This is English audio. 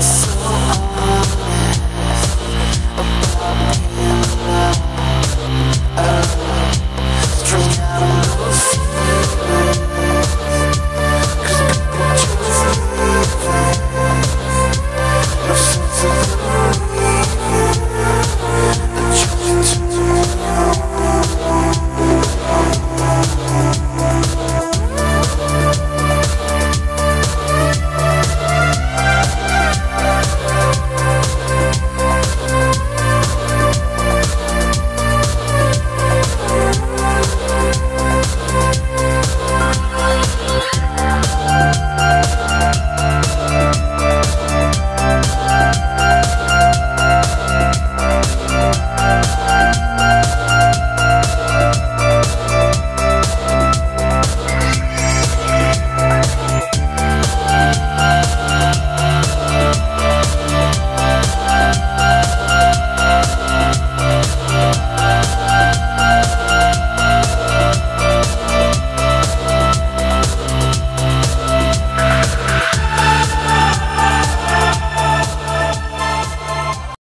so